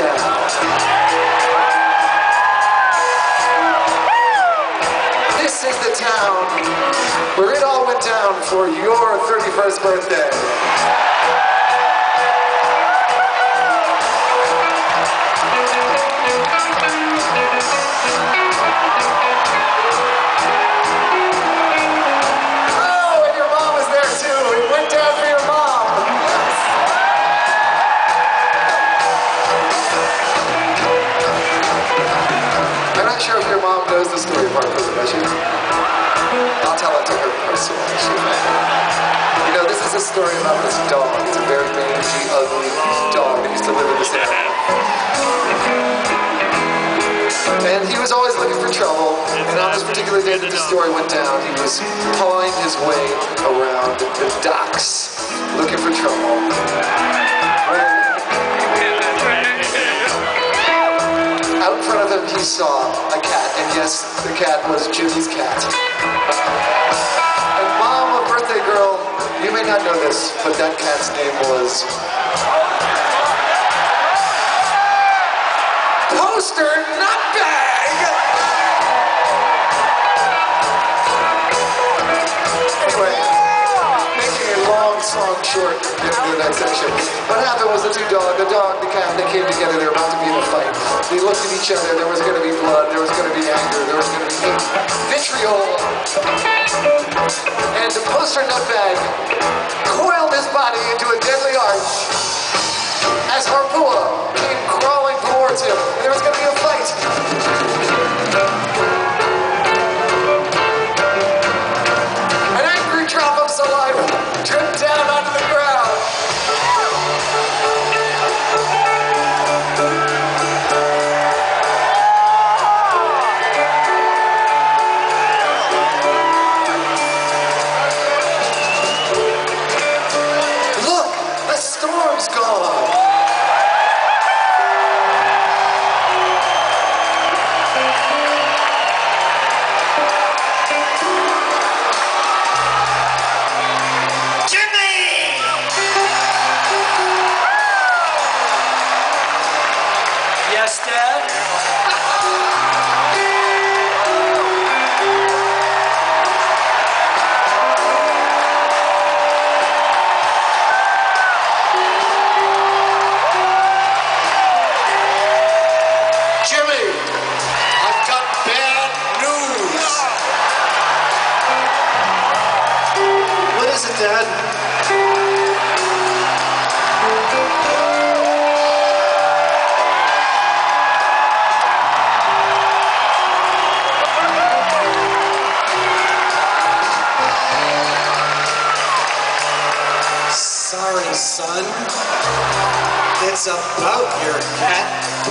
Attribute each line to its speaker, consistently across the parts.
Speaker 1: down. This is the town where it all went down for your 31st birthday. You know, this is a story about this dog. It's a very mangy, ugly dog that used to live in this area. And he was always looking for trouble. And on this particular day that the story went down, he was pawing his way around the docks looking for trouble. Out in front of him, he saw a cat, and yes, the cat was Jimmy's cat. Birthday girl, you may not know this, but that cat's name was Poster short, the next section. What happened was the two dog, the dog, the cat, they came together. They were about to be in a fight. They looked at each other. There was going to be blood. There was going to be anger. There was going to be hate, vitriol. And the poster nutbag coiled his body into a deadly arch as Harpua came crawling towards him. And there was going to be a fight.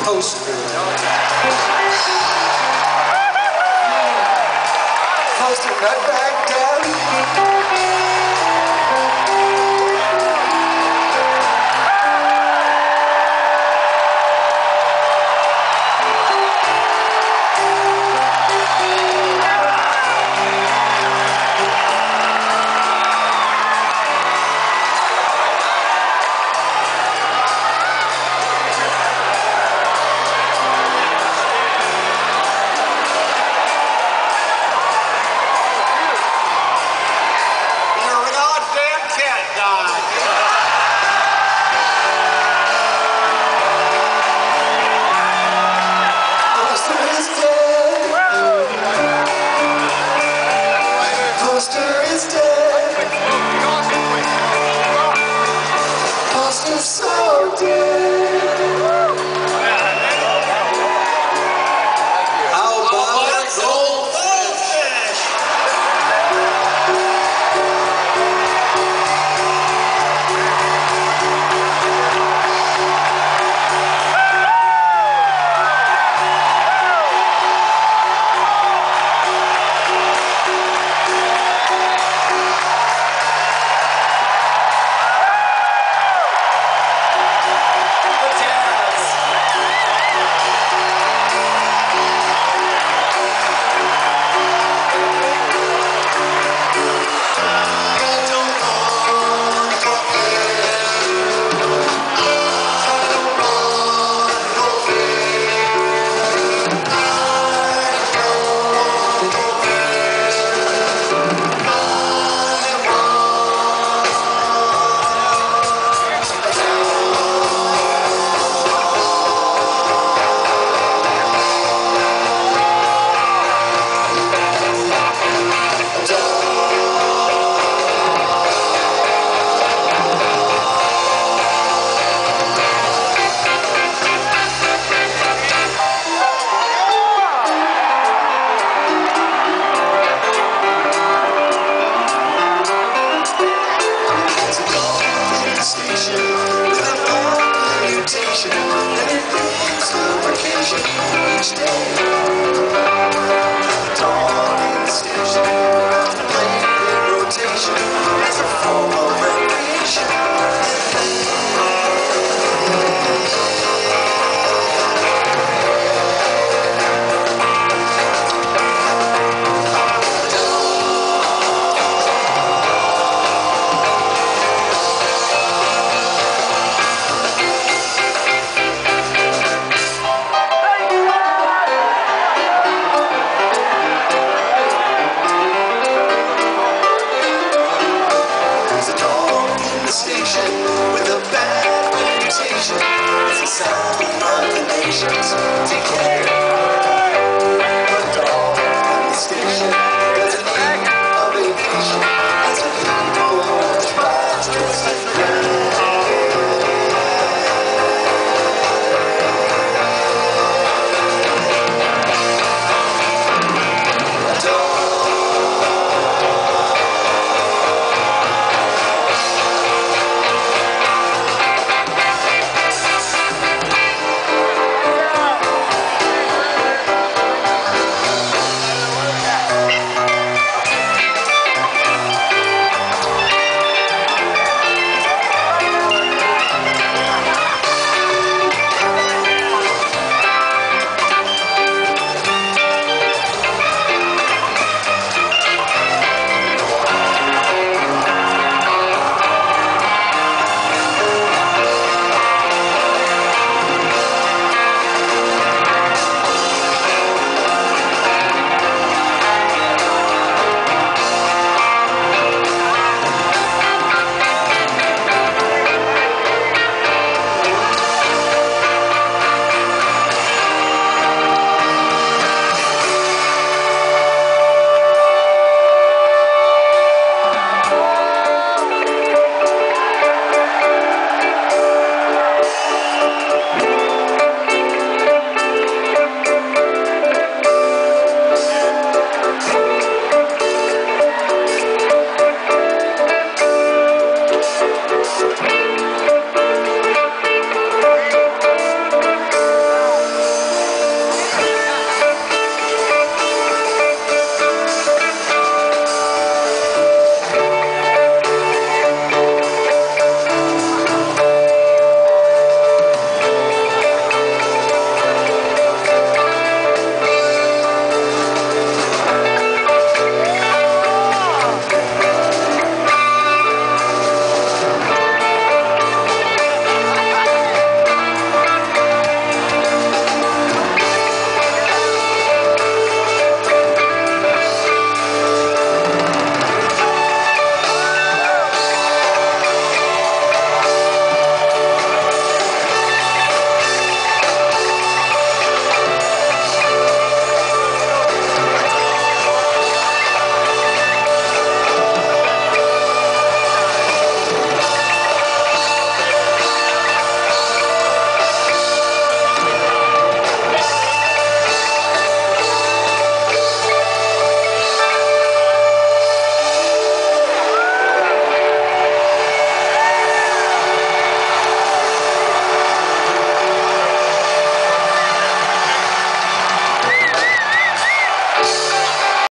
Speaker 2: Cat
Speaker 1: can't die. Day.